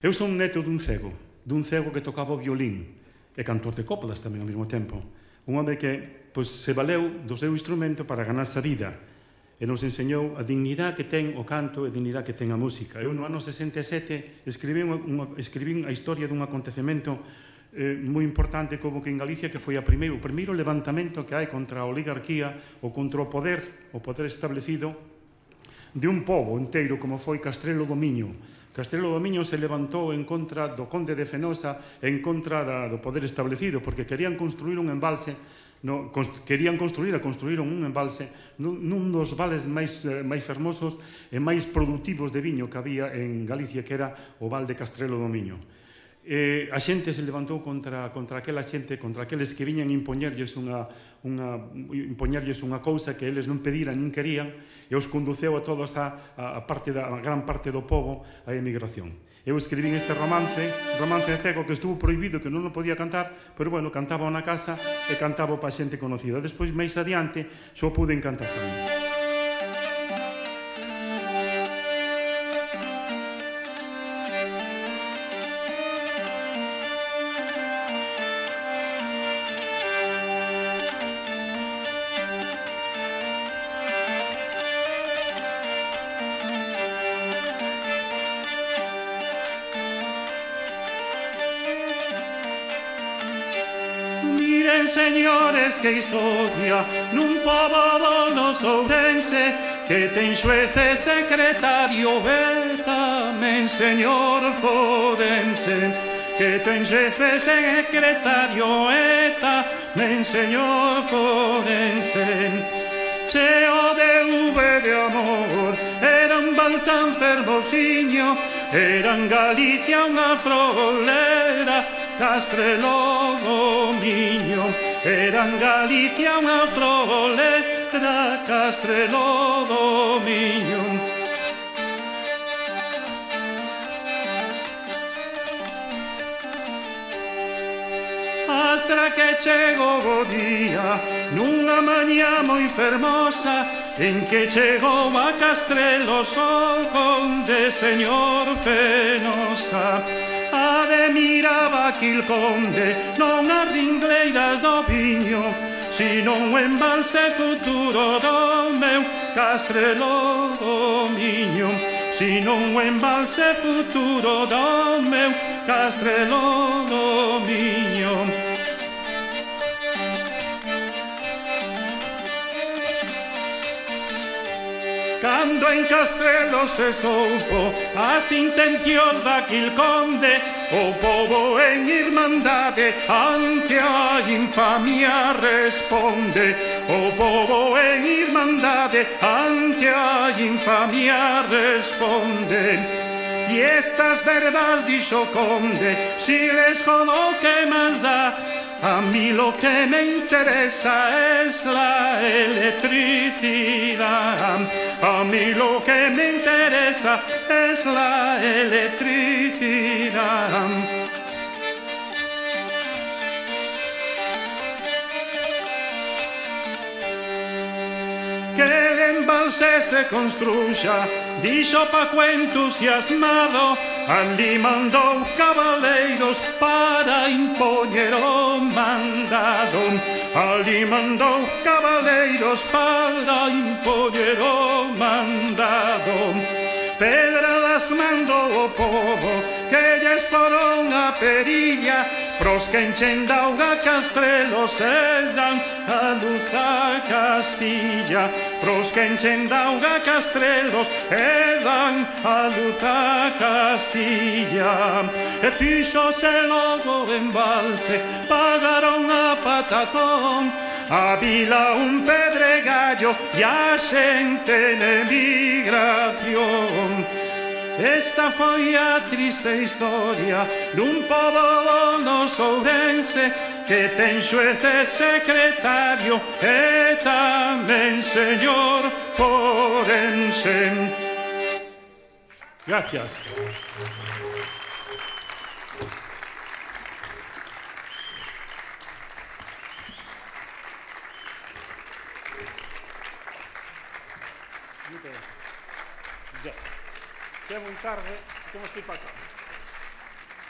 Eu son um neto dun cego, dun cego que tocaba o violín e cantor de coplas tamén ao mesmo tempo. Un home que pois, se valeu do seu instrumento para ganarse a vida e nos enseñou a dignidade que ten o canto e a dignidade que ten a música. Eu no ano 67 escribín, unha, escribín a historia dun acontecemento eh, moi importante como que en Galicia que foi a primeiro, o primeiro levantamento que hai contra a oligarquía ou contra o poder, o poder establecido de un pobo inteiro como foi Castrelo do Miño. Castrelo do Miño se levantou en contra do conde de Fenosa, en contra da, do poder establecido, porque querían construir un embalse no, const, querían construir e construíron un embalse nun, nun dos vales máis, eh, máis fermosos e máis produtivos de viño que había en Galicia, que era o val de Castrelo do Miño eh, a xente se levantou contra, contra aquela xente, contra aqueles que viñan impoñerlles unha, unha, impoñerlles unha cousa que eles non pediran nin querían e os conduceu a todos a, a, parte da, a gran parte do povo á emigración. Eu escribín este romance, romance cego que estuvo prohibido, que non o podía cantar, pero bueno, cantaba na casa e cantaba para xente conocida. Despois, máis adiante, só pude cantar tamén. señores que historia nun pobo no Ourense que ten xuece secretario e tamén señor fodense que ten xefe secretario e tamén señor fodense cheo de V de amor Era un balcán fermosiño Era en Galicia unha frolera Castrelón o Miño Eran Galicia unha outra letra eh, Castrelón Miño. Hasta que chegou o día Nunha mañá moi fermosa En que chegou a Castrelo Sol Conde señor Fenosa. Ah miraba aquil conde non as ringleiras do viño sino un embalse futuro do meu castrelo do miño sino un embalse futuro do meu castrelo do miño Cando en Castrelo se soupo as intencións daquil conde O povo en irmandade ante a infamia responde. O povo en irmandade ante a infamia responde. E estas verbas dixo conde Si les jodo que más da A mí lo que me interesa es la electricidad. A mí lo que me interesa es la electricidad. que el embalse se construya, dicho Paco entusiasmado, Andi mandou cabaleiros para impoñer o mandado Andi mandou cabaleiros para impoñer o mandado Pedradas mandou o povo que lles foron a perilla. Pros que enchen dauga castrelos e dan a luz a Castilla. Pros que enchen dauga castrelos e dan a luz a Castilla. Castilla. E fixose logo embalse Pagaron a patacón. A vila un pedregallo E a xente en emigración. Esta foi a triste historia dun pobo no Ourense que ten xuece secretario e tamén señor forense. Grazie. Siamo in tarde, ¿cómo estoy pagando?